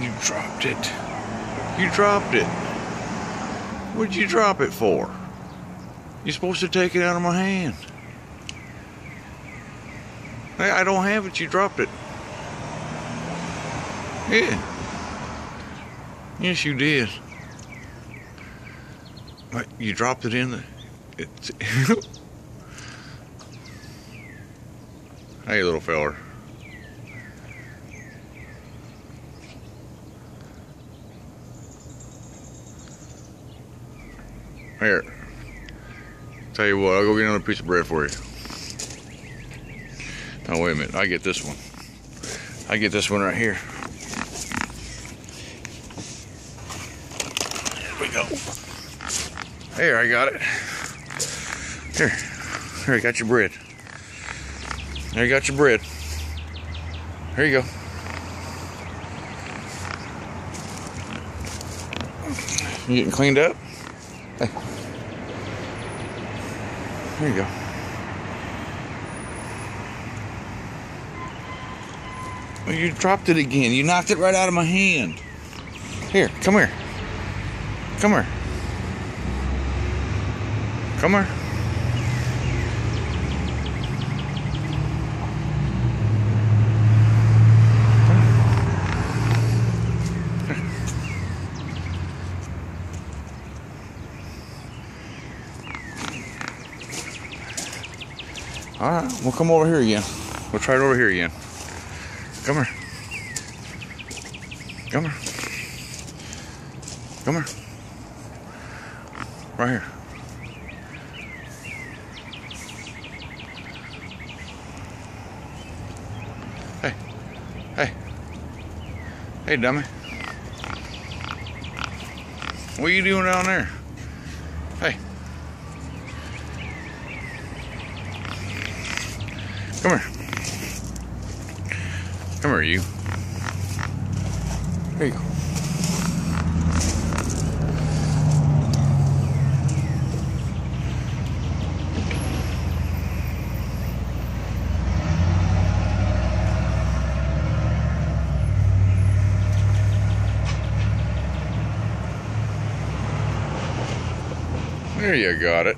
You dropped it. You dropped it. What'd you drop it for? You're supposed to take it out of my hand. Hey, I don't have it. You dropped it. Yeah. Yes, you did. What, you dropped it in the. It's, hey, little feller. Here. Tell you what, I'll go get another piece of bread for you. Oh, wait a minute. I get this one. I get this one right here. There we go. There, I got it. Here. Here, I got your bread. There you got your bread. Here you go. You getting cleaned up? Hey. There you go. Well, you dropped it again. You knocked it right out of my hand. Here, come here. Come here. Come here. All right, we'll come over here again. We'll try it over here again. Come here. Come here. Come here. Right here. Hey. Hey. Hey, dummy. What are you doing down there? Come here. Come here, you. Here you go. There you got it.